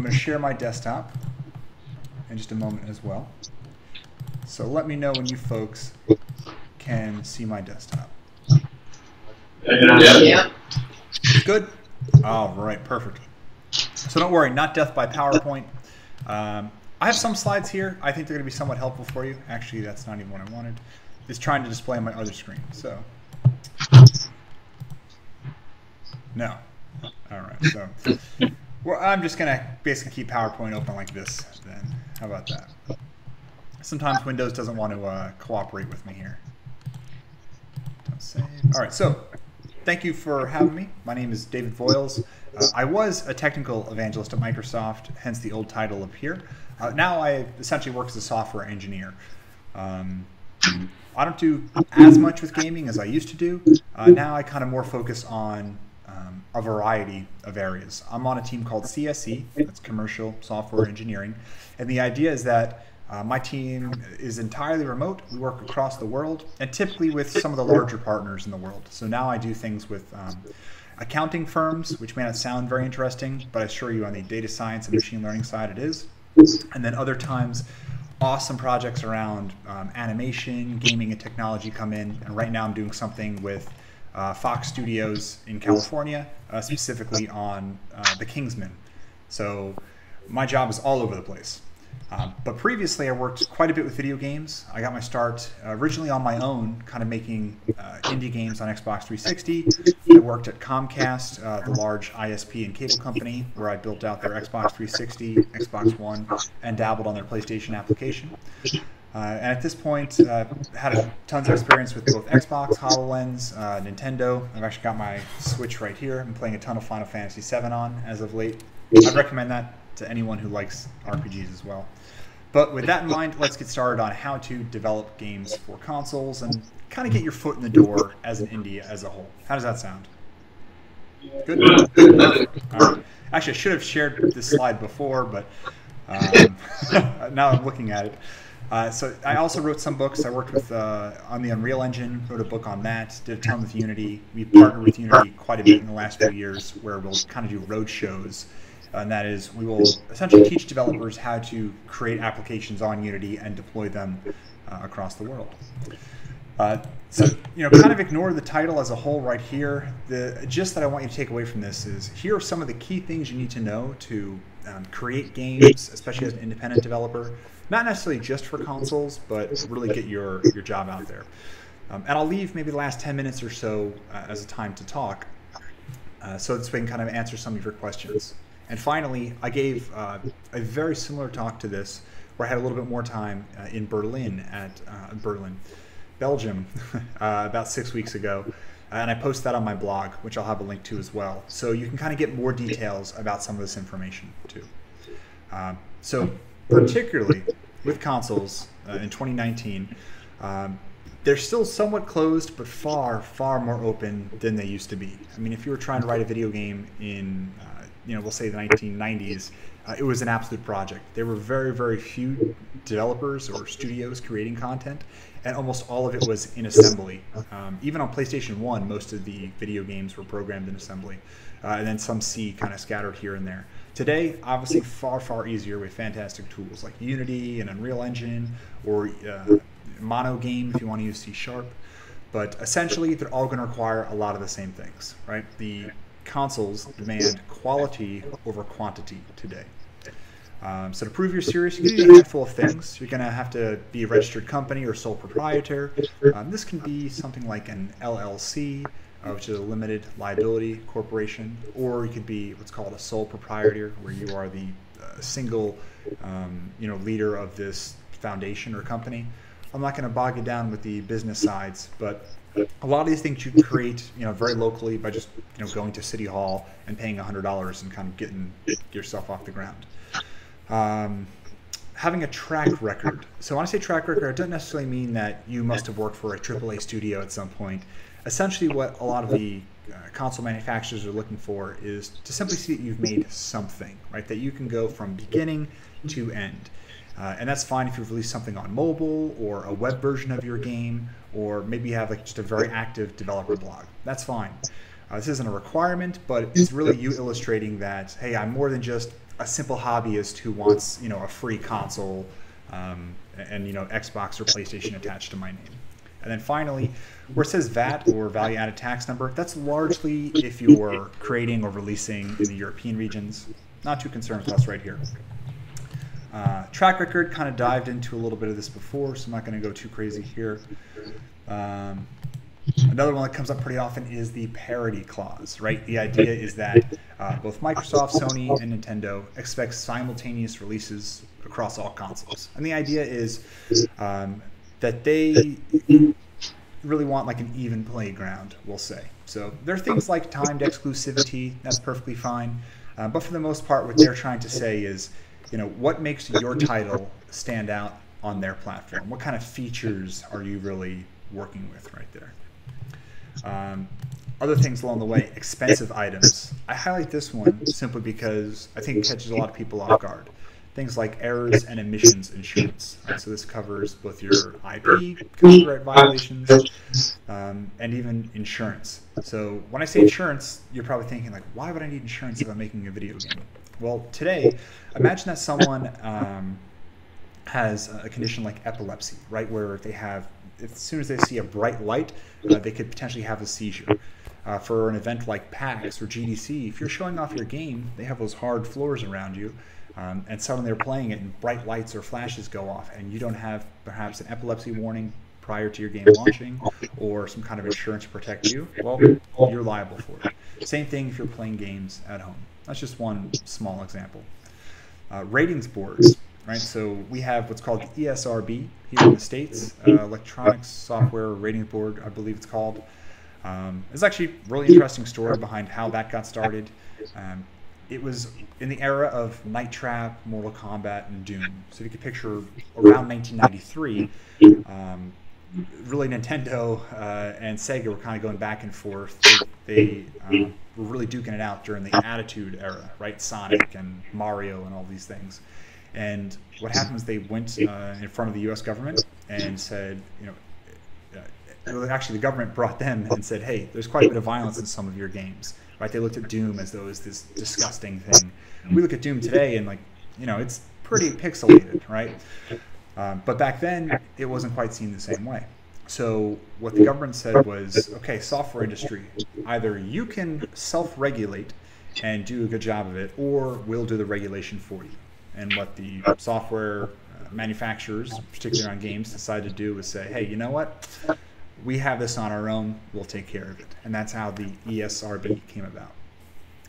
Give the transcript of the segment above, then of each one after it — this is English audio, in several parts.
I'm going to share my desktop in just a moment as well. So let me know when you folks can see my desktop. Yeah. Good? All right, perfect. So don't worry, not death by PowerPoint. Um, I have some slides here. I think they're going to be somewhat helpful for you. Actually, that's not even what I wanted. It's trying to display on my other screen. So, no. All right. So, well, I'm just going to basically keep PowerPoint open like this. Then, how about that? Sometimes Windows doesn't want to uh, cooperate with me here. All right. So, thank you for having me. My name is David Voyles. Uh, I was a technical evangelist at Microsoft, hence the old title up here. Uh, now I essentially work as a software engineer. Um, I don't do as much with gaming as I used to do. Uh, now I kind of more focus on um, a variety of areas. I'm on a team called CSE, that's Commercial Software Engineering, and the idea is that uh, my team is entirely remote. We work across the world, and typically with some of the larger partners in the world. So now I do things with um, accounting firms, which may not sound very interesting, but I assure you on the data science and machine learning side it is. And then other times, awesome projects around um, animation, gaming, and technology come in. And right now, I'm doing something with uh, Fox Studios in California, uh, specifically on uh, The Kingsman. So my job is all over the place. Um, but previously, I worked quite a bit with video games. I got my start uh, originally on my own, kind of making uh, indie games on Xbox 360. I worked at Comcast, uh, the large ISP and cable company, where I built out their Xbox 360, Xbox One, and dabbled on their PlayStation application. Uh, and at this point, uh, had tons of experience with both Xbox, HoloLens, uh, Nintendo. I've actually got my Switch right here. I'm playing a ton of Final Fantasy VII on as of late. I'd recommend that to anyone who likes RPGs as well. But with that in mind, let's get started on how to develop games for consoles and kind of get your foot in the door as an indie as a whole. How does that sound? Good. Right. Actually, I should have shared this slide before, but um, now I'm looking at it. Uh, so I also wrote some books. I worked with uh, on the Unreal Engine, wrote a book on that. Did a ton with Unity. We've partnered with Unity quite a bit in the last few years, where we'll kind of do road shows and that is we will essentially teach developers how to create applications on Unity and deploy them uh, across the world. Uh, so, you know, kind of ignore the title as a whole right here. The gist that I want you to take away from this is here are some of the key things you need to know to um, create games, especially as an independent developer. Not necessarily just for consoles, but really get your, your job out there. Um, and I'll leave maybe the last 10 minutes or so uh, as a time to talk uh, so this we can kind of answer some of your questions. And finally, I gave uh, a very similar talk to this, where I had a little bit more time uh, in Berlin at uh, Berlin, Belgium, uh, about six weeks ago, and I posted that on my blog, which I'll have a link to as well. So you can kind of get more details about some of this information too. Um, so particularly with consoles uh, in 2019. Um, they're still somewhat closed, but far, far more open than they used to be. I mean, if you were trying to write a video game in uh, you know, we'll say the 1990s, uh, it was an absolute project. There were very, very few developers or studios creating content, and almost all of it was in assembly. Um, even on PlayStation 1, most of the video games were programmed in assembly, uh, and then some C kind of scattered here and there. Today, obviously, far, far easier with fantastic tools like Unity and Unreal Engine or uh, Monogame if you want to use C Sharp. But essentially, they're all going to require a lot of the same things, right? The consoles demand quality over quantity today. Um, so to prove you're serious, you need a handful of things. You're going to have to be a registered company or sole proprietor. Um, this can be something like an LLC, uh, which is a limited liability corporation, or you could be what's called a sole proprietor, where you are the uh, single, um, you know, leader of this foundation or company. I'm not going to bog you down with the business sides, but a lot of these things you create, you know, very locally by just you know going to City Hall and paying hundred dollars and kind of getting yourself off the ground. Um, having a track record. So when I say track record, it doesn't necessarily mean that you must have worked for a AAA studio at some point. Essentially, what a lot of the uh, console manufacturers are looking for is to simply see that you've made something, right? That you can go from beginning to end. Uh, and that's fine if you've released something on mobile or a web version of your game, or maybe you have like just a very active developer blog. That's fine. Uh, this isn't a requirement, but it's really you illustrating that, hey, I'm more than just a simple hobbyist who wants you know a free console um, and you know Xbox or PlayStation attached to my name. And then finally, where it says VAT or value added tax number, that's largely if you're creating or releasing in the European regions. Not too concerned with us right here. Uh, track record kind of dived into a little bit of this before, so I'm not going to go too crazy here. Um, another one that comes up pretty often is the parity clause, right? The idea is that uh, both Microsoft, Sony, and Nintendo expect simultaneous releases across all consoles. And the idea is um, that they really want like an even playground, we'll say. So there are things like timed exclusivity, that's perfectly fine. Uh, but for the most part, what they're trying to say is, you know, what makes your title stand out on their platform? What kind of features are you really working with right there? Um, other things along the way, expensive items. I highlight this one simply because I think it catches a lot of people off guard things like errors and omissions insurance. So this covers both your IP copyright violations um, and even insurance. So when I say insurance, you're probably thinking like, why would I need insurance if I'm making a video game? Well, today, imagine that someone um, has a condition like epilepsy, right, where they have, as soon as they see a bright light, uh, they could potentially have a seizure. Uh, for an event like PAX or GDC, if you're showing off your game, they have those hard floors around you um, and suddenly they're playing it and bright lights or flashes go off and you don't have perhaps an epilepsy warning prior to your game launching or some kind of insurance to protect you, well, you're liable for it. Same thing if you're playing games at home. That's just one small example. Uh, ratings boards, right? So we have what's called the ESRB here in the States, uh, Electronics Software Rating Board, I believe it's called. Um, it's actually a really interesting story behind how that got started. Um, it was in the era of Night Trap, Mortal Kombat, and Doom. So if you could picture around 1993, um, really Nintendo uh, and Sega were kind of going back and forth. They, um, were really duking it out during the Attitude era, right? Sonic and Mario and all these things. And what happened was they went uh, in front of the U.S. government and said, you know, uh, actually the government brought them and said, hey, there's quite a bit of violence in some of your games right? They looked at Doom as though it was this disgusting thing. We look at Doom today and like, you know, it's pretty pixelated, right? Um, but back then, it wasn't quite seen the same way. So what the government said was, okay, software industry, either you can self-regulate and do a good job of it, or we'll do the regulation for you. And what the software uh, manufacturers, particularly on games, decided to do was say, hey, you know what? We have this on our own, we'll take care of it. And that's how the ESRB came about.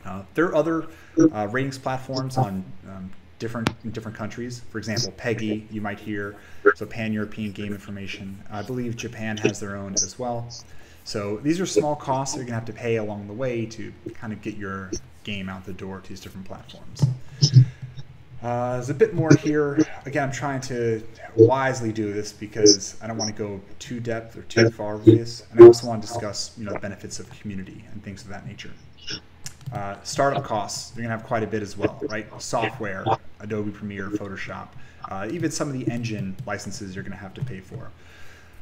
Uh, there are other uh, ratings platforms on um, different different countries. For example, PEGI, you might hear, so Pan European Game Information. I believe Japan has their own as well. So these are small costs that you're going to have to pay along the way to kind of get your game out the door to these different platforms. Uh, there's a bit more here. Again, I'm trying to wisely do this because I don't want to go too depth or too far with this, and I also want to discuss, you know, the benefits of community and things of that nature. Uh, startup costs, you're gonna have quite a bit as well, right? Software, Adobe Premiere, Photoshop, uh, even some of the engine licenses you're gonna have to pay for.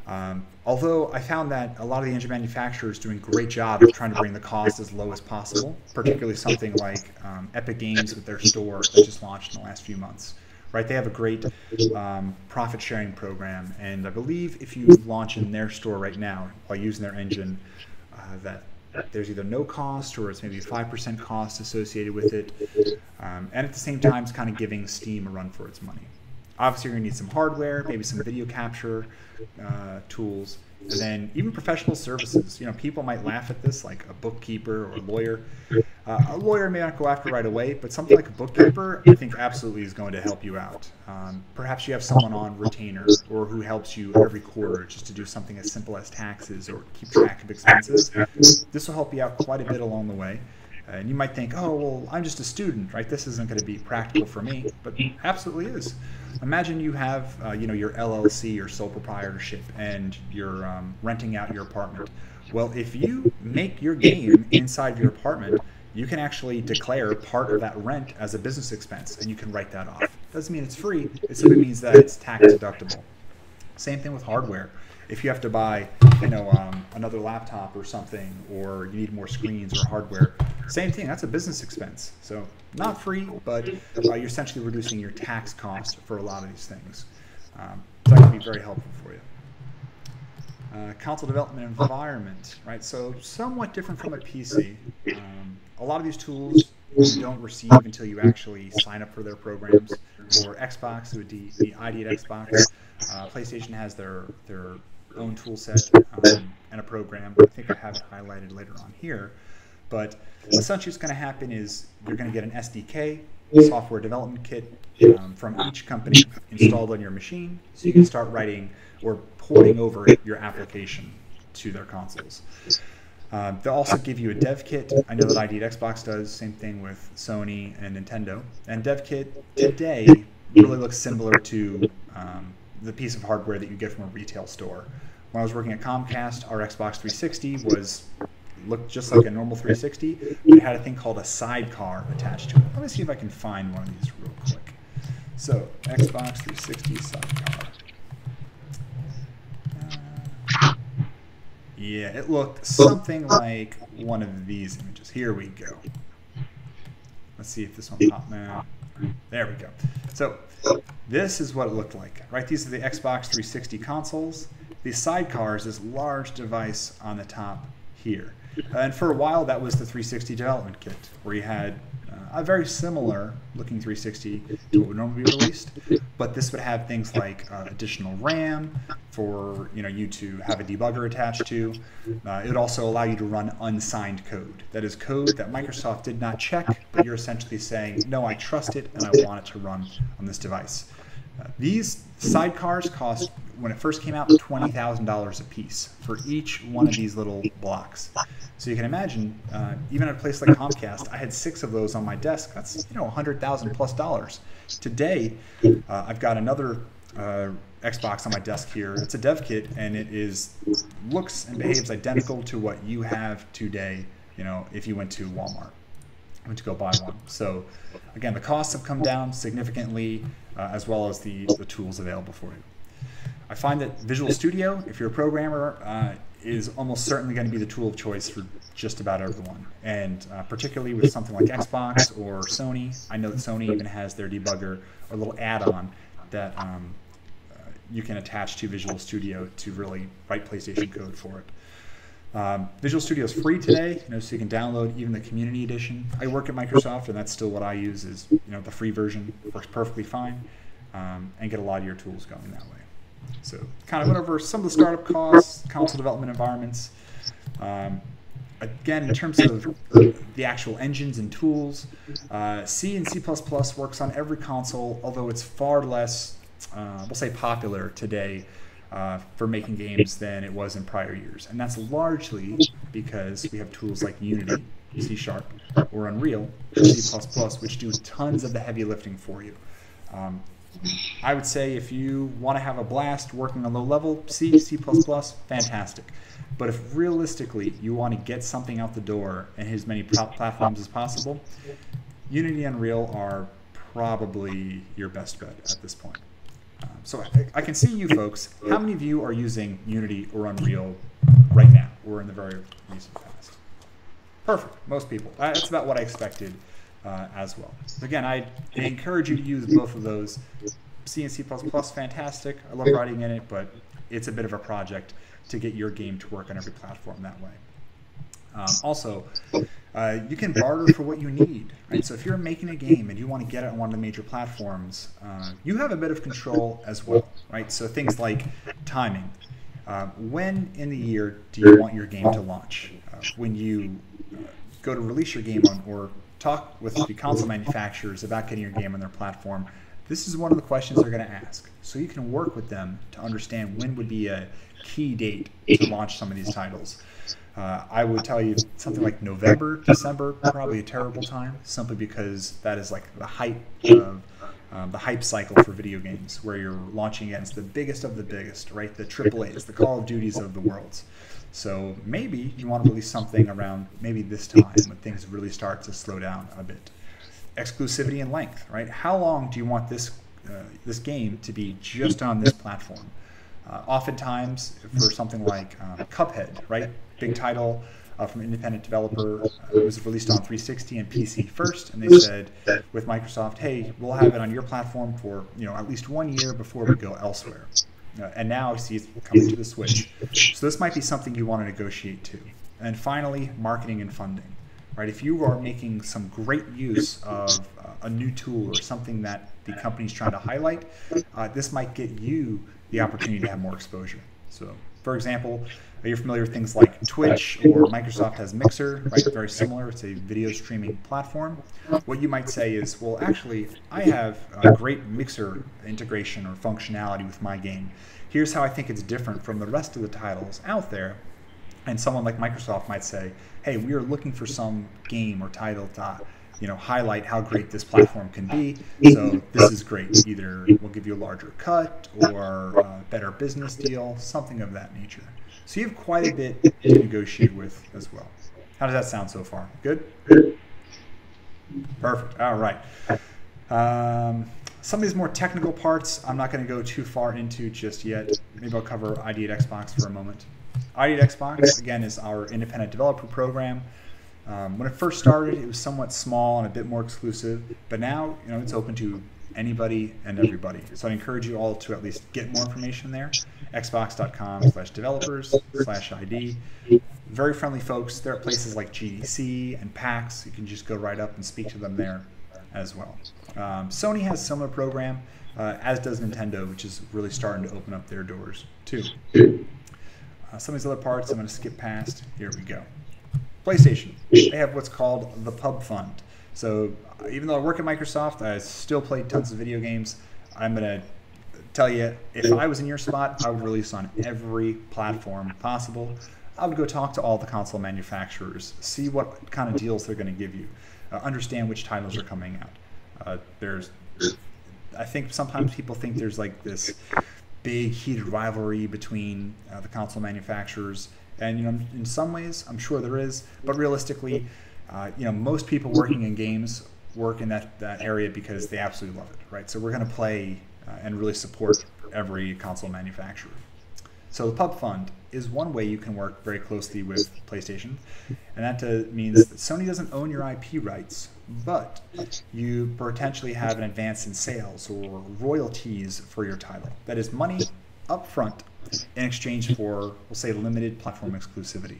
Um, although I found that a lot of the engine manufacturers doing a great job of trying to bring the cost as low as possible, particularly something like um, Epic Games with their store that just launched in the last few months. Right, they have a great um, profit sharing program, and I believe if you launch in their store right now while using their engine, uh, that there's either no cost or it's maybe 5% cost associated with it. Um, and at the same time, it's kind of giving Steam a run for its money. Obviously, you're going to need some hardware, maybe some video capture uh, tools, and then even professional services. You know, people might laugh at this, like a bookkeeper or a lawyer. Uh, a lawyer may not go after right away, but something like a bookkeeper, I think absolutely is going to help you out. Um, perhaps you have someone on retainer or who helps you every quarter just to do something as simple as taxes or keep track of expenses. This will help you out quite a bit along the way. And you might think, oh, well, I'm just a student, right? This isn't going to be practical for me, but absolutely is. Imagine you have, uh, you know, your LLC or sole proprietorship, and you're um, renting out your apartment. Well, if you make your game inside your apartment, you can actually declare part of that rent as a business expense, and you can write that off. Doesn't mean it's free. It simply means that it's tax deductible. Same thing with hardware. If you have to buy, you know, um, another laptop or something, or you need more screens or hardware, Same thing, that's a business expense. So not free, but uh, you're essentially reducing your tax cost for a lot of these things. Um, so that can be very helpful for you. Uh, console development environment, right? So somewhat different from a PC. Um, a lot of these tools you don't receive until you actually sign up for their programs. For Xbox, it would be the ID at Xbox. Uh, PlayStation has their their own tool set um, and a program. I think I have it highlighted later on here. But essentially, what's going to happen is you're going to get an SDK, software development kit, um, from each company installed on your machine, so you can start writing or porting over your application to their consoles. Uh, they'll also give you a dev kit. I know that ID at Xbox does. Same thing with Sony and Nintendo. And dev kit today really looks similar to um, the piece of hardware that you get from a retail store. When I was working at Comcast, our Xbox 360 was looked just like a normal 360, but it had a thing called a sidecar attached to it. Let me see if I can find one of these real quick. So Xbox 360 sidecar. Uh, yeah, it looked something like one of these images. Here we go. Let's see if this one popped now. There we go. So this is what it looked like, right? These are the Xbox 360 consoles. The sidecar is this large device on the top here. And for a while, that was the 360 development kit, where you had uh, a very similar looking 360 to what would normally be released, but this would have things like uh, additional RAM for you know you to have a debugger attached to. Uh, it would also allow you to run unsigned code. That is code that Microsoft did not check, but you're essentially saying, no, I trust it and I want it to run on this device. These sidecars cost when it first came out $20,000 a piece for each one of these little blocks. So you can imagine, uh, even at a place like Comcast, I had six of those on my desk. That's you know 100,000 plus dollars. Today, uh, I've got another uh, Xbox on my desk here. It's a dev kit, and it is looks and behaves identical to what you have today. You know, if you went to Walmart, went to go buy one. So, again, the costs have come down significantly, uh, as well as the the tools available for you. I find that Visual Studio, if you're a programmer, uh, is almost certainly going to be the tool of choice for just about everyone. And uh, particularly with something like Xbox or Sony, I know that Sony even has their debugger or little add-on that um, uh, you can attach to Visual Studio to really write PlayStation code for it. Um, Visual Studio is free today, you know, so you can download even the Community Edition. I work at Microsoft, and that's still what I use. Is you know the free version works perfectly fine, um, and get a lot of your tools going that way. So kind of went over some of the startup costs, console development environments. Um, again, in terms of the actual engines and tools, uh, C and C++ works on every console, although it's far less, uh, we'll say, popular today uh, for making games than it was in prior years. And that's largely because we have tools like Unity, C Sharp, or Unreal, C++, which do tons of the heavy lifting for you. Um, I would say if you want to have a blast working on low level, C, C++, fantastic. But if realistically you want to get something out the door and hit as many platforms as possible, Unity and Unreal are probably your best bet at this point. So I, I, can see you folks. How many of you are using Unity or Unreal right now or in the very recent past? Perfect. Most people. That's about what I expected uh, as well. Again, I encourage you to use both of those. C and C++, fantastic. I love writing in it, but it's a bit of a project to get your game to work on every platform that way. Um, also, uh, you can barter for what you need. Right? So if you're making a game and you want to get it on one of the major platforms, uh, you have a bit of control as well. Right? So things like timing. Uh, when in the year do you want your game to launch? Uh, when you uh, go to release your game on, or talk with the console manufacturers about getting your game on their platform, this is one of the questions they're going to ask. So you can work with them to understand when would be a key date to launch some of these titles. Uh, I would tell you something like November, December, probably a terrible time, simply because that is like the hype of um, the hype cycle for video games, where you're launching against the biggest of the biggest, right? The AAA's, the Call of Duties of the worlds. So maybe you want to release something around maybe this time when things really start to slow down a bit. Exclusivity and length, right? How long do you want this uh, this game to be just on this platform? Uh, oftentimes, for something like um, Cuphead, right? Big title, uh, from an independent developer. Uh, it was released on 360 and PC first, and they said with Microsoft, "Hey, we'll have it on your platform for you know at least one year before we go elsewhere." Uh, and now I see it's coming to the Switch. So this might be something you want to negotiate too. And finally, marketing and funding. Right? If you are making some great use of uh, a new tool or something that the company's trying to highlight, uh, this might get you the opportunity to have more exposure. So, for example, you're familiar with things like Twitch or Microsoft has Mixer, right? Very similar. It's a video streaming platform. What you might say is, well, actually, I have a great Mixer integration or functionality with my game. Here's how I think it's different from the rest of the titles out there. And someone like Microsoft might say, hey, we are looking for some game or title to you know highlight how great this platform can be. So this is great. Either we'll give you a larger cut or a better business deal, something of that nature. So you have quite a bit to negotiate with as well. How does that sound so far? Good? Perfect. All right. Um, some of these more technical parts I'm not going to go too far into just yet. Maybe I'll cover ID at Xbox for a moment. ID at Xbox, again, is our independent developer program. Um, when it first started, it was somewhat small and a bit more exclusive, but now you know it's open to anybody and everybody. So I encourage you all to at least get more information there. Xbox.com slash developers slash ID. Very friendly folks. There are places like GDC and PAX. You can just go right up and speak to them there as well. Um, Sony has a similar program, uh, as does Nintendo, which is really starting to open up their doors too. Uh, some of these other parts I'm going to skip past. Here we go. PlayStation. They have what's called the Pub Fund. So even though I work at Microsoft, I still play tons of video games. I'm gonna tell you, if I was in your spot, I would release on every platform possible. I would go talk to all the console manufacturers, see what kind of deals they're going to give you, uh, understand which titles are coming out. Uh, there's, I think sometimes people think there's like this big heated rivalry between uh, the console manufacturers, and you know, in some ways, I'm sure there is, but realistically, uh, you know, most people working in games work in that, that area because they absolutely love it, right? So we're going to play uh, and really support every console manufacturer. So the Pub Fund is one way you can work very closely with PlayStation, and that uh, means that Sony doesn't own your IP rights, but you potentially have an advance in sales or royalties for your title. That is money upfront in exchange for, we'll say, limited platform exclusivity.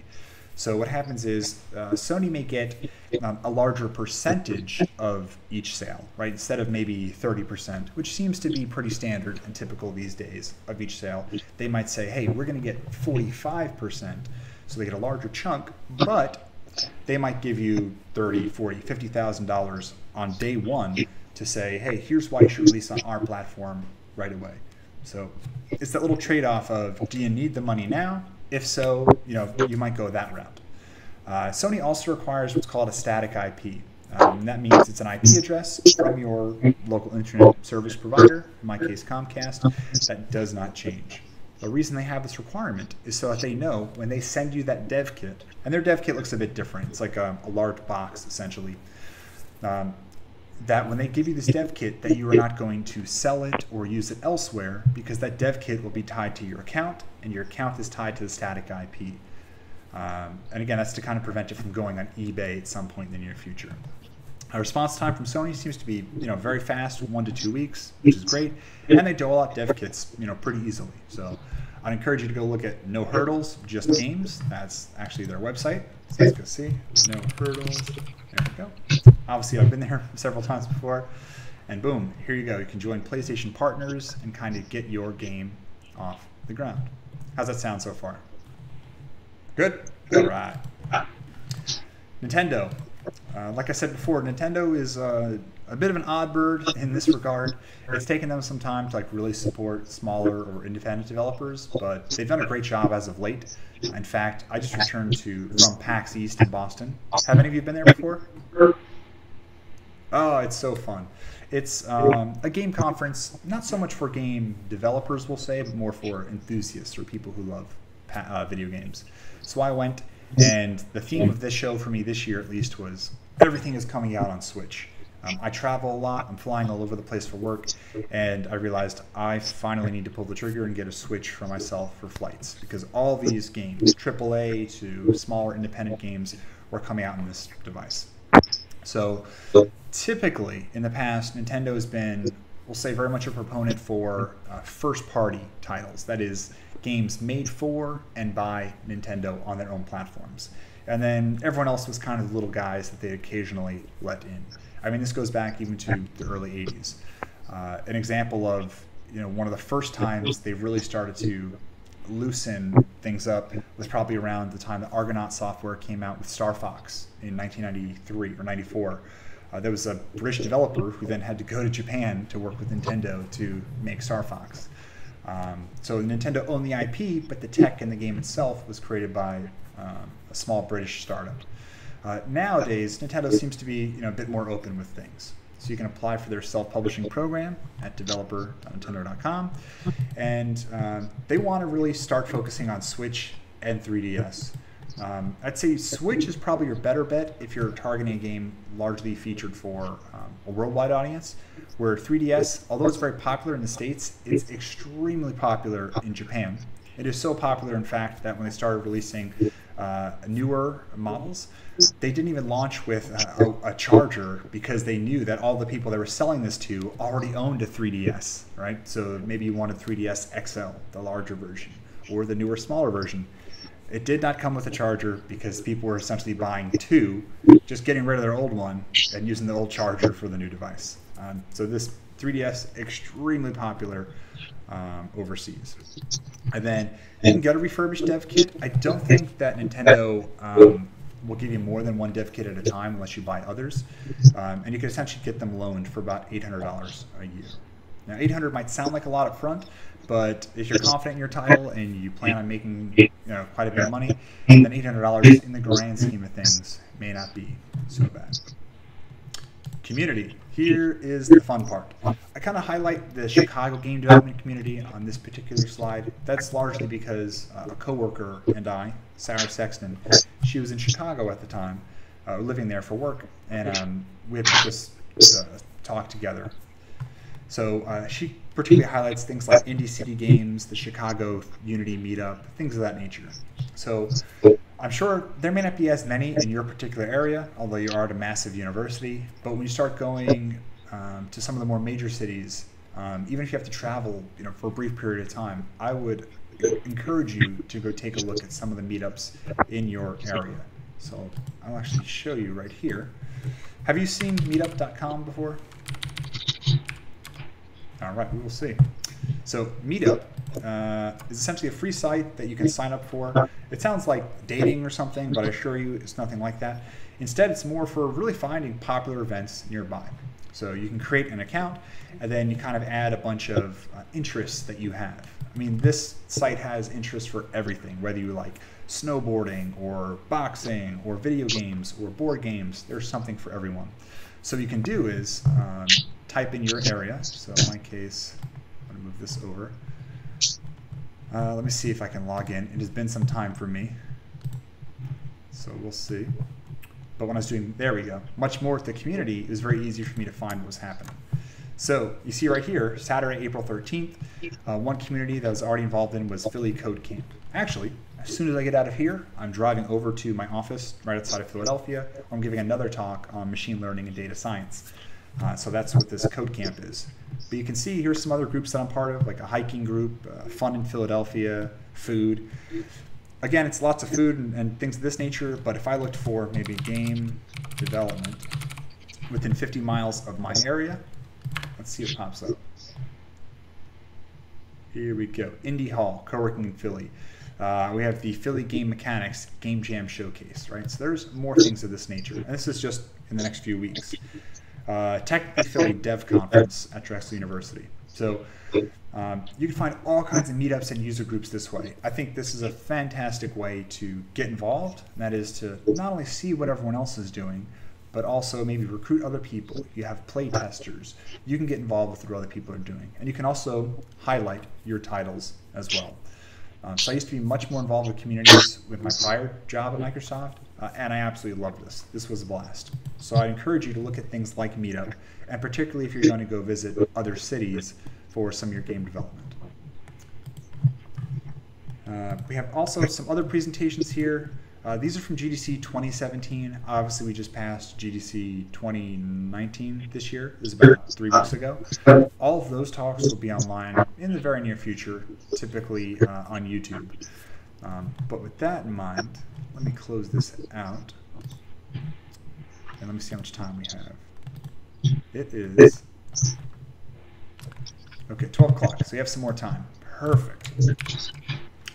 So what happens is uh, Sony may get um, a larger percentage of each sale, right? Instead of maybe 30%, which seems to be pretty standard and typical these days of each sale, they might say, hey, we're going to get 45%. So they get a larger chunk, but they might give you 30, 40, $50,000 on day one to say, hey, here's why you should release on our platform right away. So it's that little trade-off of do you need the money now if so, you know, you might go that route. Uh, Sony also requires what's called a static IP. Um, that means it's an IP address from your local internet service provider, in my case Comcast, that does not change. The reason they have this requirement is so that they know when they send you that dev kit, and their dev kit looks a bit different. It's like a, a large box essentially. Um, that when they give you this dev kit that you are not going to sell it or use it elsewhere because that dev kit will be tied to your account and your account is tied to the static IP. Um, and again, that's to kind of prevent it from going on eBay at some point in the near future. Our response time from Sony seems to be, you know, very fast, one to two weeks, which is great, and they dole out dev kits, you know, pretty easily. So I'd encourage you to go look at No Hurdles, Just Games. That's actually their website. So let's go see. No Hurdles. There we go. Obviously, I've been there several times before. And boom, here you go. You can join PlayStation partners and kind of get your game off the ground. How's that sound so far? Good? All right. Nintendo. Uh, like I said before, Nintendo is uh, a bit of an odd bird in this regard. It's taken them some time to like really support smaller or independent developers, but they've done a great job as of late. In fact, I just returned to from PAX East in Boston. Have any of you been there before? Oh, it's so fun. It's um, a game conference, not so much for game developers, we'll say, but more for enthusiasts or people who love uh, video games. So I went, and the theme of this show for me this year, at least, was everything is coming out on Switch. Um, I travel a lot. I'm flying all over the place for work, and I realized I finally need to pull the trigger and get a Switch for myself for flights because all these games, AAA to smaller independent games, were coming out in this device. So typically in the past, Nintendo has been, we'll say, very much a proponent for uh, first party titles. That is, games made for and by Nintendo on their own platforms. And then everyone else was kind of the little guys that they occasionally let in. I mean, this goes back even to the early 80s. Uh, an example of you know one of the first times they really started to loosen things up was probably around the time that Argonaut software came out with Star Fox in 1993 or 94. Uh, there was a British developer who then had to go to Japan to work with Nintendo to make Star Fox. Um, so Nintendo owned the IP, but the tech in the game itself was created by um, a small British startup. Uh, nowadays, Nintendo seems to be you know a bit more open with things. So you can apply for their self-publishing program at developer.nintendo.com, and um, they want to really start focusing on Switch and 3DS. Um, I'd say Switch is probably your better bet if you're targeting a game largely featured for um, a worldwide audience. Where 3DS, although it's very popular in the States, it's extremely popular in Japan. It is so popular, in fact, that when they started releasing uh, newer models, they didn't even launch with a, a, charger because they knew that all the people they were selling this to already owned a 3DS, right? So maybe you wanted 3DS XL, the larger version, or the newer, smaller version. It did not come with a charger because people were essentially buying two, just getting rid of their old one and using the old charger for the new device. Um, so this 3DS extremely popular um, overseas. And then you can get a refurbished dev kit. I don't think that Nintendo um, will give you more than one dev kit at a time unless you buy others. Um, and you can essentially get them loaned for about $800 a year. Now, 800 might sound like a lot up front, but if you're confident in your title and you plan on making you know, quite a bit of money, then $800 in the grand scheme of things may not be so bad. Community. Here is the fun part. I kind of highlight the Chicago game development community on this particular slide. That's largely because uh, a coworker and I, Sarah Sexton, she was in Chicago at the time, uh, living there for work, and um, we had put this uh, talk together. So uh, she particularly highlights things like Indie City Games, the Chicago Unity Meetup, things of that nature. So I'm sure there may not be as many in your particular area, although you are at a massive university. But when you start going um, to some of the more major cities, um, even if you have to travel, you know, for a brief period of time, I would encourage you to go take a look at some of the meetups in your area. So I'll actually show you right here. Have you seen meetup.com before? All right, we will see. So Meetup uh, is essentially a free site that you can sign up for. It sounds like dating or something, but I assure you it's nothing like that. Instead, it's more for really finding popular events nearby. So you can create an account and then you kind of add a bunch of uh, interests that you have. I mean, this site has interests for everything, whether you like snowboarding or boxing or video games or board games, there's something for everyone. So what you can do is um, type in your area. So in my case, I'm going to move this over. Uh, let me see if I can log in. It has been some time for me. So we'll see. But when I was doing, there we go, much more with the community, it was very easy for me to find what was happening. So you see right here, Saturday, April 13th, uh, one community that I was already involved in was Philly Code Camp. Actually, as soon as I get out of here, I'm driving over to my office right outside of Philadelphia. I'm giving another talk on machine learning and data science. Uh, so that's what this code camp is. But you can see here's some other groups that I'm part of, like a hiking group, uh, fun in Philadelphia, food. Again, it's lots of food and, and things of this nature, but if I looked for maybe game development within 50 miles of my area, let's see what pops up. Here we go. Indie Hall, co-working in Philly. Uh, we have the Philly Game Mechanics Game Jam Showcase, right? So there's more things of this nature. And this is just in the next few weeks uh, Technically Philly Dev Conference at Drexel University. So um, you can find all kinds of meetups and user groups this way. I think this is a fantastic way to get involved, and that is to not only see what everyone else is doing, but also maybe recruit other people. You have play testers. You can get involved with what other people are doing. And you can also highlight your titles as well. Um, so I used to be much more involved with communities with my prior job at Microsoft. Uh, and I absolutely loved this. This was a blast. So I encourage you to look at things like Meetup, and particularly if you're going to go visit other cities for some of your game development. Uh, we have also some other presentations here. Uh, these are from GDC 2017. Obviously, we just passed GDC 2019 this year. This is about three weeks ago. All of those talks will be online in the very near future, typically uh, on YouTube. Um, but with that in mind, let me close this out. And let me see how much time we have. It is. Okay, 12 o'clock. So we have some more time. Perfect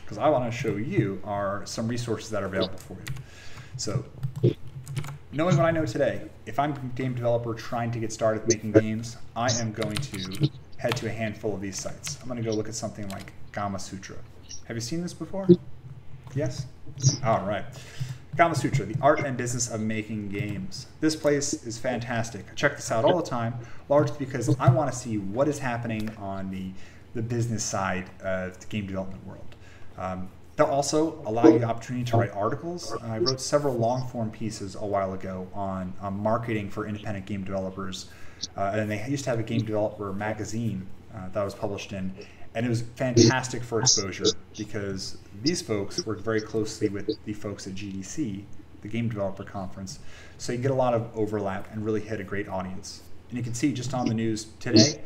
because I want to show you are some resources that are available for you. So knowing what I know today, if I'm a game developer trying to get started making games, I am going to head to a handful of these sites. I'm going to go look at something like Gamasutra. Have you seen this before? Yes? All right. Gamasutra, the art and business of making games. This place is fantastic. I check this out all the time, largely because I want to see what is happening on the, the business side of the game development world. Um, they'll also allow you the opportunity to write articles. I wrote several long form pieces a while ago on, on marketing for independent game developers. Uh, and they used to have a game developer magazine uh, that was published in. And it was fantastic for exposure because these folks work very closely with the folks at GDC, the Game Developer Conference. So you get a lot of overlap and really hit a great audience. And you can see just on the news today,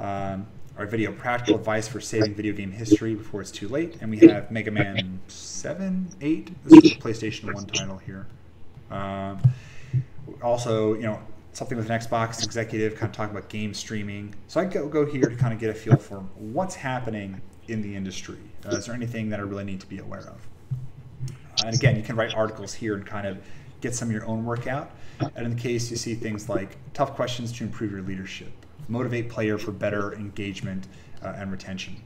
um, our video practical advice for saving video game history before it's too late and we have mega man 7 8 this is playstation 1 title here um, also you know something with an xbox executive kind of talking about game streaming so i go, go here to kind of get a feel for what's happening in the industry uh, is there anything that i really need to be aware of uh, and again you can write articles here and kind of get some of your own work out and in the case you see things like tough questions to improve your leadership motivate player for better engagement uh, and retention.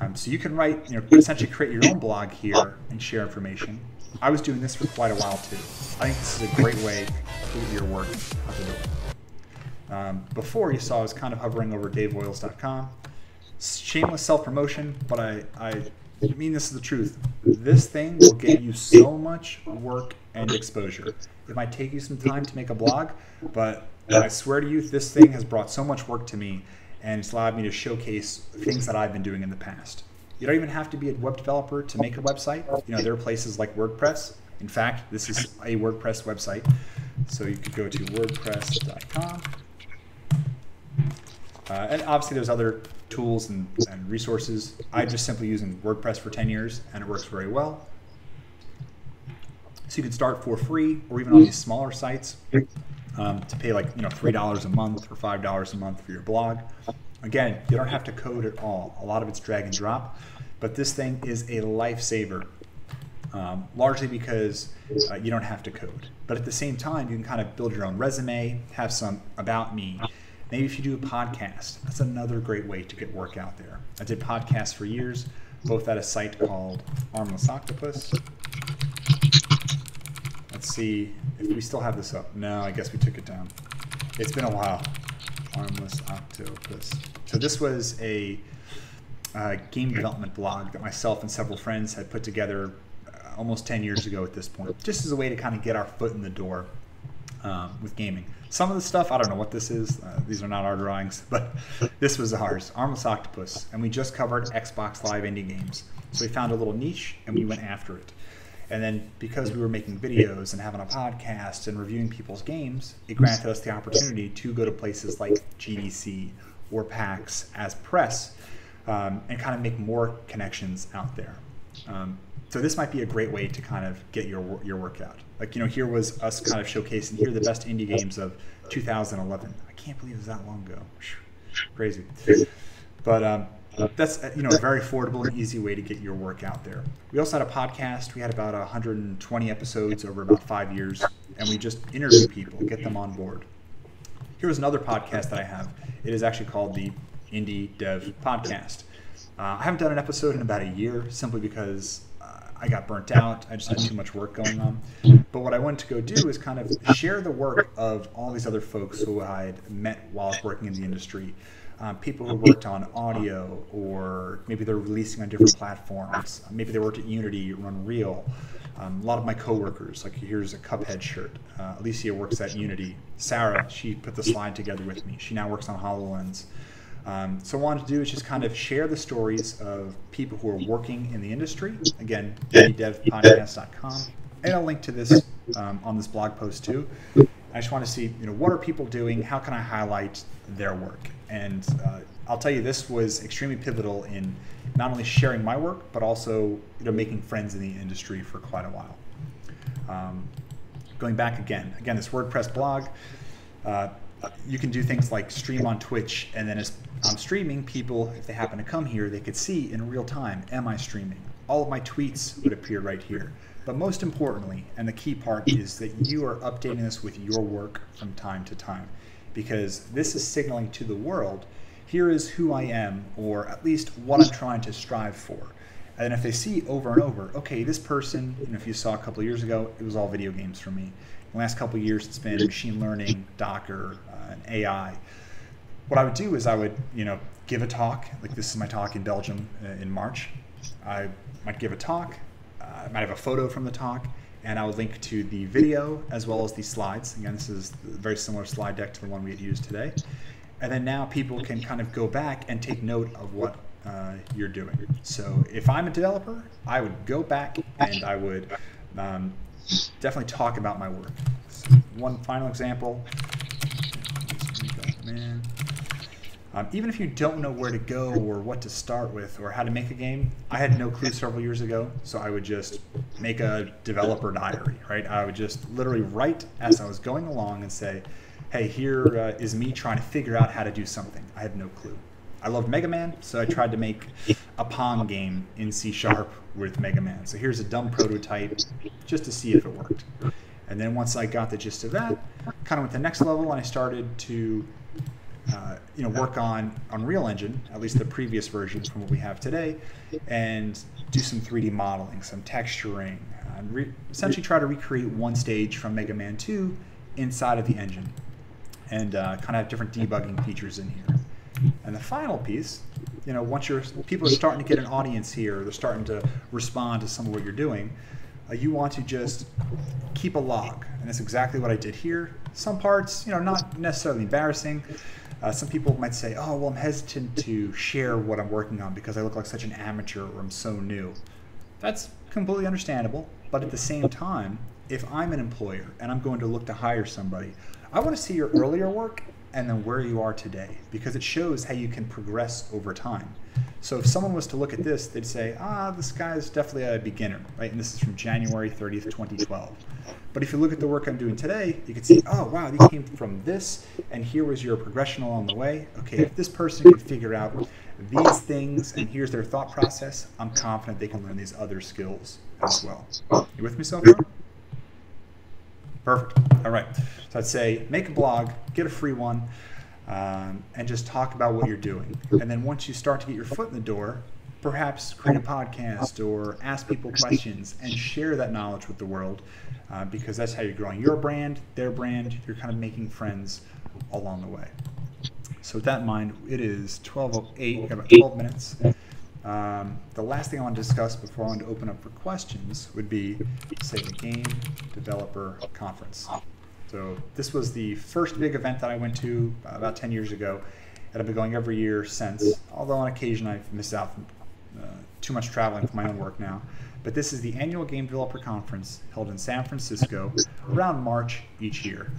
Um, so you can write, you know, essentially create your own blog here and share information. I was doing this for quite a while too. I think this is a great way to get your work out the door. Um, before you saw I was kind of hovering over davevoyles.com. Shameless self-promotion, but I, I mean this is the truth. This thing will get you so much work and exposure. It might take you some time to make a blog, but I swear to you, this thing has brought so much work to me and it's allowed me to showcase things that I've been doing in the past. You don't even have to be a web developer to make a website. You know, there are places like WordPress. In fact, this is a WordPress website. So you could go to wordpress.com. Uh, and obviously there's other tools and, and resources. I'm just simply using WordPress for 10 years and it works very well. So you can start for free or even on these smaller sites um, to pay like you know three dollars a month or five dollars a month for your blog. Again, you don't have to code at all. A lot of it's drag and drop, but this thing is a lifesaver. Um, largely because uh, you don't have to code. But at the same time, you can kind of build your own resume, have some about me. Maybe if you do a podcast, that's another great way to get work out there. I did podcasts for years, both at a site called Armless Octopus Let's see if we still have this up. No, I guess we took it down. It's been a while. Armless Octopus. So this was a uh, game development blog that myself and several friends had put together uh, almost 10 years ago at this point, just as a way to kind of get our foot in the door um, with gaming. Some of the stuff, I don't know what this is. Uh, these are not our drawings, but this was ours, Armless Octopus. And we just covered Xbox Live indie games. So we found a little niche and we went after it. And then because we were making videos and having a podcast and reviewing people's games, it granted us the opportunity to go to places like GDC or PAX as press um, and kind of make more connections out there. Um, so this might be a great way to kind of get your your work out. Like you know, here was us kind of showcasing here are the best indie games of 2011. I can't believe it was that long ago. Crazy. But um, that's you know a very affordable and easy way to get your work out there. We also had a podcast. We had about 120 episodes over about five years, and we just interview people, get them on board. Here's another podcast that I have. It is actually called the Indie Dev Podcast. Uh, I haven't done an episode in about a year simply because uh, I got burnt out. I just had too much work going on. But what I wanted to go do is kind of share the work of all these other folks who I had met while working in the industry um, people who worked on audio, or maybe they're releasing on different platforms. Maybe they worked at Unity, Unreal. Um, a lot of my coworkers, like here's a Cuphead shirt. Uh, Alicia works at Unity. Sarah, she put the slide together with me. She now works on HoloLens. Um, so what I wanted to do is just kind of share the stories of people who are working in the industry. Again, devpodcast.com. And I'll link to this um, on this blog post too. I just want to see, you know, what are people doing? How can I highlight their work? And uh, I'll tell you, this was extremely pivotal in not only sharing my work, but also you know making friends in the industry for quite a while. Um, going back again, again, this WordPress blog, uh, you can do things like stream on Twitch, and then as I'm streaming, people, if they happen to come here, they could see in real time, am I streaming? All of my tweets would appear right here. But most importantly, and the key part is that you are updating this with your work from time to time, because this is signaling to the world here is who I am, or at least what I'm trying to strive for. And if they see over and over, okay, this person, you know, if you saw a couple years ago, it was all video games for me. The last couple years, it's been machine learning, Docker, uh, and AI. What I would do is I would, you know, give a talk. Like this is my talk in Belgium uh, in March. I might give a talk. I might have a photo from the talk, and I will link to the video as well as the slides. Again, this is a very similar slide deck to the one we had used today. And then now people can kind of go back and take note of what uh, you're doing. So if I'm a developer, I would go back and I would um, definitely talk about my work. So one final example. Um, even if you don't know where to go or what to start with or how to make a game, I had no clue several years ago, so I would just make a developer diary, right? I would just literally write as I was going along and say, hey, here uh, is me trying to figure out how to do something. I had no clue. I loved Mega Man, so I tried to make a Pong game in C Sharp with Mega Man. So here's a dumb prototype just to see if it worked. And then once I got the gist of that, kind of went to the next level and I started to uh, you know, work on Unreal Engine, at least the previous version from what we have today, and do some 3D modeling, some texturing, uh, essentially try to recreate one stage from Mega Man 2 inside of the engine and uh, kind of have different debugging features in here. And the final piece, you know, once you're people are starting to get an audience here, they're starting to respond to some of what you're doing. Uh, you want to just keep a log, and that's exactly what I did here. Some parts, you know, not necessarily embarrassing. Uh, some people might say, "Oh, well, I'm hesitant to share what I'm working on because I look like such an amateur or I'm so new." That's completely understandable, but at the same time, if I'm an employer and I'm going to look to hire somebody, I want to see your earlier work and then where you are today because it shows how you can progress over time. So if someone was to look at this, they'd say, ah, this guy is definitely a beginner, right? And this is from January 30th, 2012. But if you look at the work I'm doing today, you can see, oh, wow, you came from this, and here was your progression along the way. Okay, if this person can figure out these things, and here's their thought process, I'm confident they can learn these other skills as well. You with me so far? Perfect. All right. So I'd say make a blog, get a free one, um, and just talk about what you're doing. And then once you start to get your foot in the door, perhaps create a podcast or ask people questions and share that knowledge with the world uh, because that's how you're growing your brand, their brand. You're kind of making friends along the way. So with that in mind, it is 12.08. We've got about 12 minutes. Um, the last thing I want to discuss before I want to open up for questions would be, say, the Game Developer Conference. So this was the first big event that I went to about 10 years ago, and I've been going every year since, although on occasion I've missed out from uh, too much traveling for my own work now. But this is the annual Game Developer Conference held in San Francisco around March each year.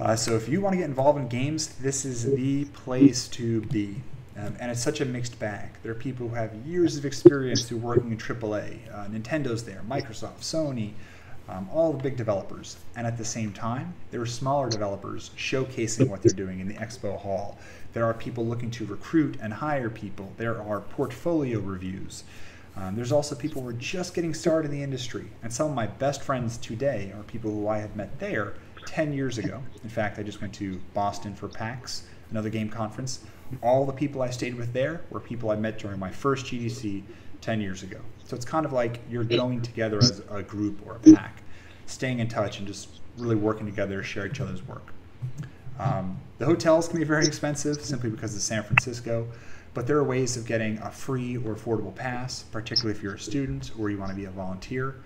Uh, so if you want to get involved in games, this is the place to be. Um, and it's such a mixed bag. There are people who have years of experience through working in AAA. Uh, Nintendo's there, Microsoft, Sony, um, all the big developers. And at the same time, there are smaller developers showcasing what they're doing in the expo hall. There are people looking to recruit and hire people. There are portfolio reviews. Um, there's also people who are just getting started in the industry. And some of my best friends today are people who I have met there 10 years ago. In fact, I just went to Boston for PAX, another game conference. All the people I stayed with there were people I met during my first GDC 10 years ago. So it's kind of like you're going together as a group or a pack, staying in touch and just really working together to share each other's work. Um, the hotels can be very expensive simply because it's San Francisco, but there are ways of getting a free or affordable pass, particularly if you're a student or you want to be a volunteer.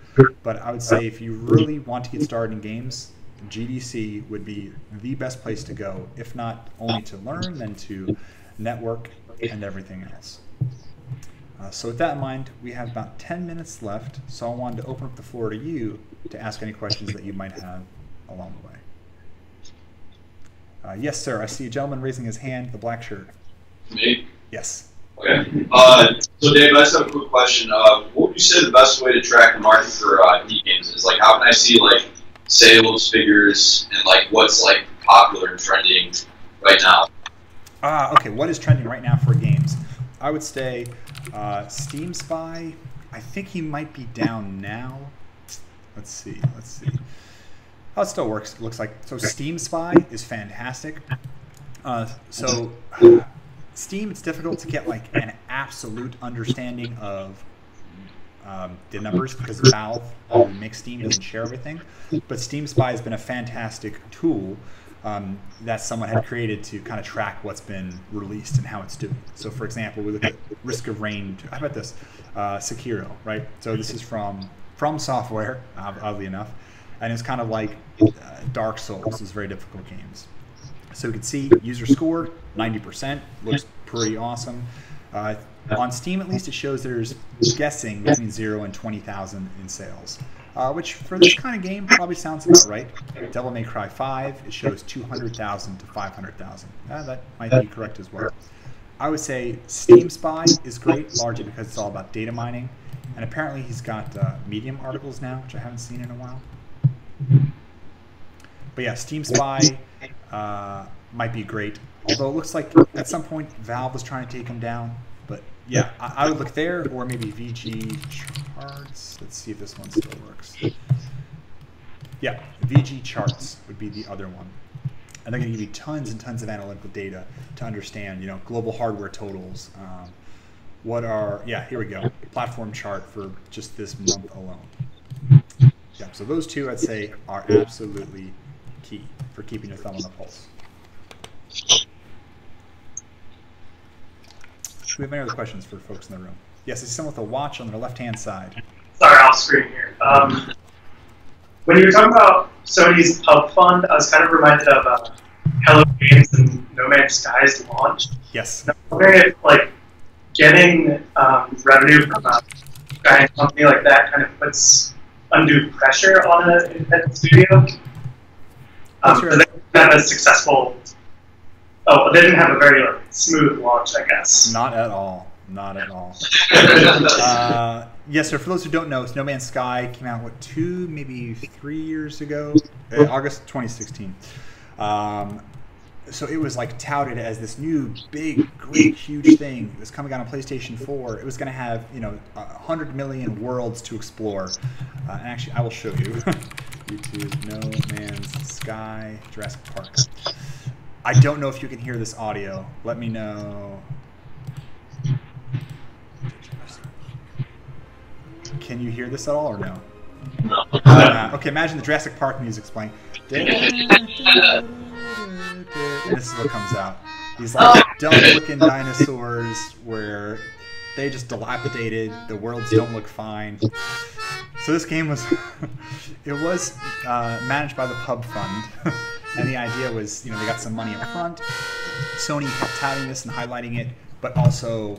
But I would say if you really want to get started in games, GDC would be the best place to go, if not only to learn, then to network and everything else. Uh, so with that in mind, we have about 10 minutes left, so I wanted to open up the floor to you to ask any questions that you might have along the way. Uh, yes, sir. I see a gentleman raising his hand, the black shirt. Me? Yes. Okay. Uh, so, Dave, I just have a quick question. Uh, what would you say the best way to track the market for uh, indie games is? Like, how can I see like sales figures and like what's like popular and trending right now? Ah, okay. What is trending right now for games? I would say uh, Steam Spy. I think he might be down now. Let's see. Let's see. Oh, it still works. Looks like so. Steam Spy is fantastic. Uh, so Steam, it's difficult to get like an absolute understanding of um, the numbers because Valve um, makes Steam doesn't share everything. But Steam Spy has been a fantastic tool um, that someone had created to kind of track what's been released and how it's doing. So, for example, we look at Risk of Rain. How about this? Uh, Sekiro, right? So this is from From Software, oddly enough, and it's kind of like uh, Dark Souls. It's very difficult games. So we can see user score 90% looks pretty awesome. Uh, on Steam, at least, it shows there's guessing between zero and 20,000 in sales uh, which for this kind of game probably sounds about right. Devil May Cry 5, it shows 200,000 to 500,000. Uh, that might be correct as well. I would say Steam Spy is great, largely because it's all about data mining. And apparently he's got uh, Medium articles now, which I haven't seen in a while. But yeah, Steam Spy uh, might be great. Although it looks like at some point Valve was trying to take him down. But yeah, I, I would look there or maybe VG charts. Let's see if this one still works. Yeah, VGChartz would be the other one. And they're going to give you tons and tons of analytical data to understand, you know, global hardware totals. Um, what are, yeah, here we go. Platform chart for just this month alone. Yeah, so those two I'd say are absolutely key for keeping your thumb on the pulse. Do we have any other questions for folks in the room? Yes, I see someone with a watch on their left-hand side. Sorry, off screen here. Um, when you were talking about Sony's Pub Fund, I was kind of reminded of uh, Hello Games and No Man's Sky's launch. Yes. And I'm wondering if, like, getting um, revenue from a giant company like that kind of puts undue pressure on an independent studio. Um, Sure. They didn't have a successful. Oh, they didn't have a very like, smooth launch, I guess. Not at all. Not at all. Uh, yes, sir. For those who don't know, No Man's Sky came out what two, maybe three years ago, uh, August 2016. Um, so it was like touted as this new, big, great, huge thing. It was coming out on PlayStation 4. It was going to have you know a hundred million worlds to explore. Uh, and actually, I will show you. YouTube No Man's Sky Jurassic Park. I don't know if you can hear this audio. Let me know. Can you hear this at all or no? Uh, okay, imagine the Jurassic Park music's playing. And this is what comes out. These like dumb-looking dinosaurs where they just dilapidated. The worlds don't look fine. So this game was, it was uh, managed by the Pub Fund, and the idea was, you know, they got some money up front. Sony kept touting this and highlighting it, but also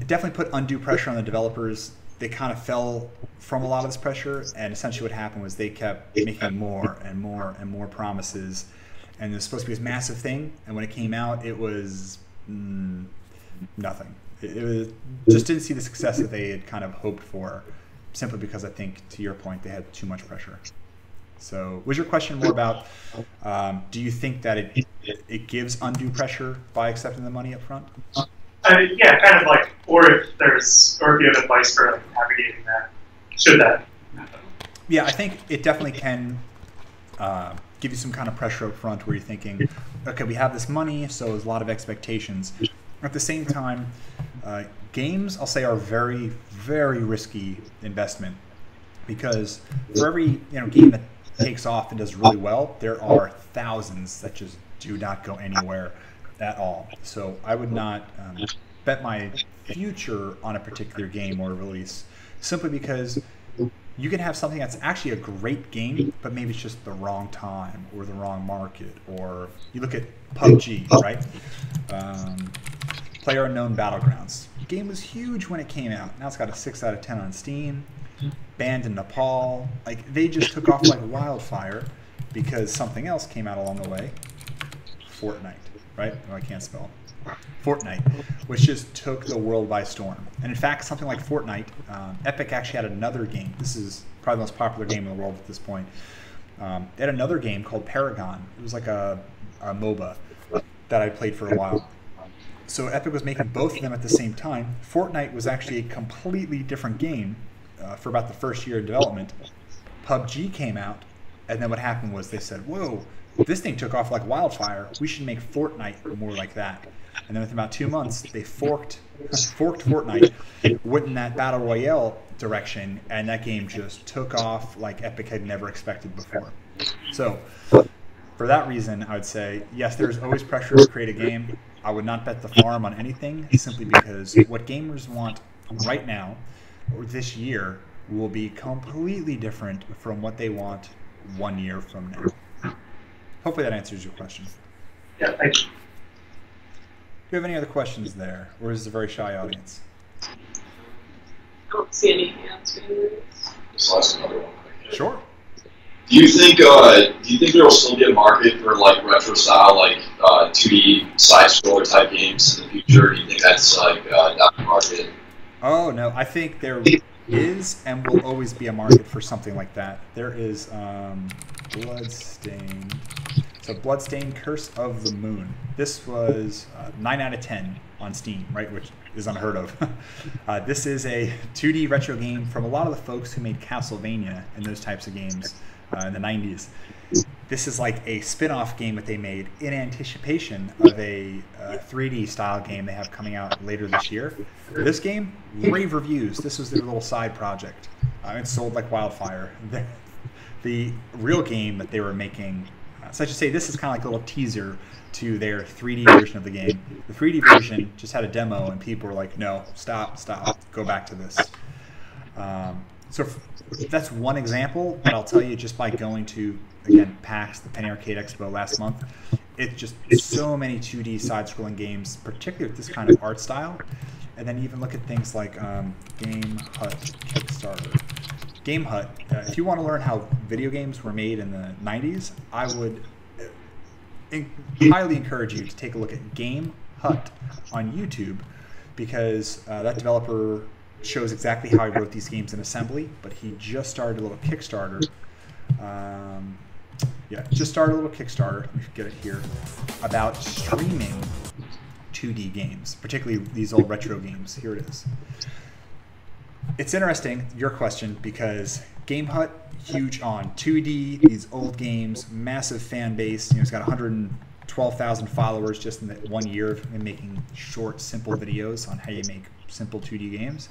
it definitely put undue pressure on the developers. They kind of fell from a lot of this pressure, and essentially what happened was they kept making more and more and more promises, and it was supposed to be this massive thing. And when it came out, it was mm, nothing. It, was just didn't see the success that they had kind of hoped for, simply because I think, to your point, they had too much pressure. So, was your question more about um, do you think that it, it it gives undue pressure by accepting the money up front? I mean, yeah, kind of like, or if there's, or if you have advice for like navigating that, should that happen? Yeah, I think it definitely can uh, give you some kind of pressure up front where you're thinking, okay, we have this money, so there's a lot of expectations. At the same time, uh, games, I'll say, are very, very risky investment because for every you know game that takes off and does really well, there are thousands that just do not go anywhere at all. So I would not um, bet my future on a particular game or release simply because you can have something that's actually a great game, but maybe it's just the wrong time or the wrong market. Or you look at PUBG, right? Um, Player Unknown Battlegrounds. The game was huge when it came out. Now it's got a 6 out of 10 on Steam. Banned in Nepal. Like, they just took off like wildfire because something else came out along the way. Fortnite, right? Oh, I can't spell. Fortnite, which just took the world by storm. And in fact, something like Fortnite, um, Epic actually had another game. This is probably the most popular game in the world at this point. Um, they had another game called Paragon. It was like a, a MOBA that I played for a while. So Epic was making both of them at the same time. Fortnite was actually a completely different game uh, for about the first year of development. PUBG came out, and then what happened was they said, "Whoa, this thing took off like wildfire. We should make Fortnite more like that." And then within about two months, they forked forked Fortnite, went in that battle royale direction, and that game just took off like Epic had never expected before. So, for that reason, I would say yes. There's always pressure to create a game. I would not bet the farm on anything simply because what gamers want right now or this year will be completely different from what they want one year from now. Hopefully that answers your question. Yeah, thank you. Do you have any other questions there, or is it a very shy audience? I don't see any hands being raised. So that's another one. Sure. Do you think uh, do you think there will still be a market for like retro style like uh, 2D side scroller type games in the future? Do you think that's like uh, not the market? Oh no, I think there is and will always be a market for something like that. There is um, Bloodstained. So Bloodstained Curse of the Moon. This was uh, 9 out of 10 on Steam, right, which is unheard of. uh, this is a 2D retro game from a lot of the folks who made Castlevania and those types of games uh, in the 90s. This is like a spin off game that they made in anticipation of a uh, 3D style game they have coming out later this year. This game, rave reviews. This was their little side project. Uh, it sold like wildfire. The, the real game that they were making so I should say this is kind of like a little teaser to their 3D version of the game. The 3D version just had a demo, and people were like, "No, stop, stop, go back to this." Um, so that's one example, but I'll tell you just by going to again PAX, the Penny Arcade Expo last month, it's just so many 2D side-scrolling games, particularly with this kind of art style. And then even look at things like um, Game Hut Kickstarter. Game Hut, uh, if you want to learn how video games were made in the 90s, I would uh, highly encourage you to take a look at Game Hut on YouTube because uh, that developer shows exactly how he wrote these games in assembly, but he just started a little Kickstarter. Um, yeah, just started a little Kickstarter. Let me get it here about streaming 2D games, particularly these old retro games. Here it is it's interesting your question because Game Hut huge on 2D, these old games, massive fan base. You know, it's got 112,000 followers just in the one year of making short, simple videos on how you make simple 2D games.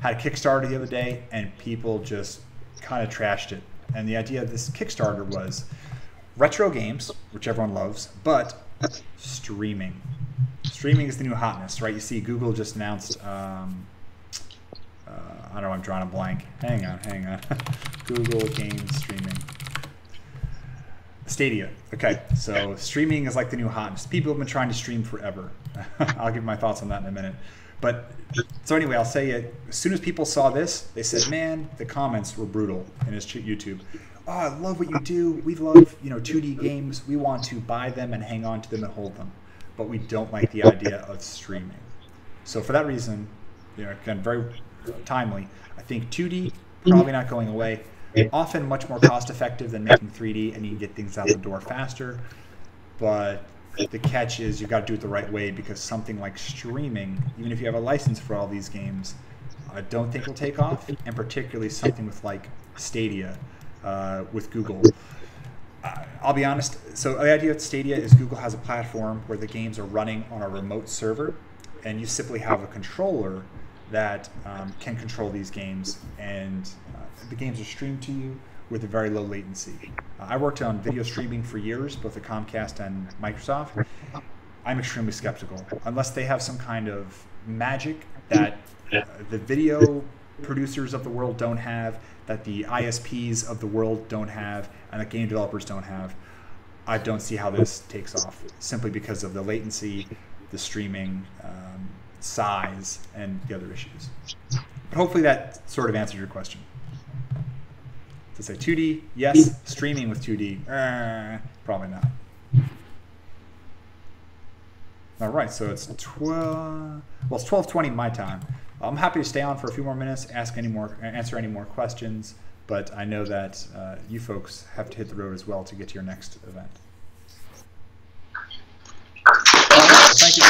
Had a Kickstarter the other day, and people just kind of trashed it. And the idea of this Kickstarter was retro games, which everyone loves, but streaming. Streaming is the new hotness, right? You see, Google just announced. Um, uh, I don't know, I'm drawing a blank. Hang on, hang on. Google game streaming. Stadia. Okay, so streaming is like the new hotness. People have been trying to stream forever. I'll give my thoughts on that in a minute. But so anyway, I'll say it. As soon as people saw this, they said, "Man, the comments were brutal in his YouTube. Oh, I love what you do. We love you know 2D games. We want to buy them and hang on to them and hold them, but we don't like the idea of streaming. So for that reason, you know, again, very timely. I think 2D probably not going away. Often much more cost effective than making 3D, and you can get things out the door faster. But the catch is you got to do it the right way because something like streaming, even if you have a license for all these games, I don't think will take off, and particularly something with like Stadia uh, with Google. I'll be honest. So the idea of Stadia is Google has a platform where the games are running on a remote server, and you simply have a controller that um, can control these games, and uh, the games are streamed to you with a very low latency. Uh, I worked on video streaming for years, both at Comcast and Microsoft. I'm extremely skeptical unless they have some kind of magic that uh, the video producers of the world don't have, that the ISPs of the world don't have, and that game developers don't have. I don't see how this takes off simply because of the latency, the streaming um, size, and the other issues. But hopefully that sort of answers your question. To say 2D, yes. Streaming with 2D, uh, probably not. All right, so it's 12. Well, it's 12:20 my time. I'm happy to stay on for a few more minutes, ask any more, answer any more questions. But I know that uh, you folks have to hit the road as well to get to your next event. Thank you.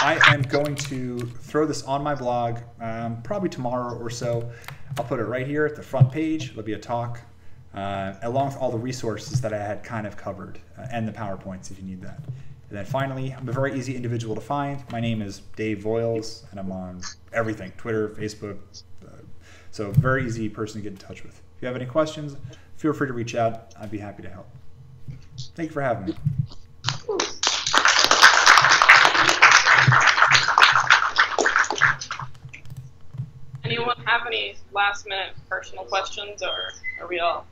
I am going to throw this on my blog um, probably tomorrow or so. I'll put it right here at the front page. It'll be a talk uh, along with all the resources that I had kind of covered uh, and the PowerPoints if you need that. And then finally, I'm a very easy individual to find. My name is Dave Voyles, and I'm on everything Twitter, Facebook. Uh, so, very easy person to get in touch with. If you have any questions, feel free to reach out. I'd be happy to help. Thank you for having me. Anyone have any last minute personal questions or are we all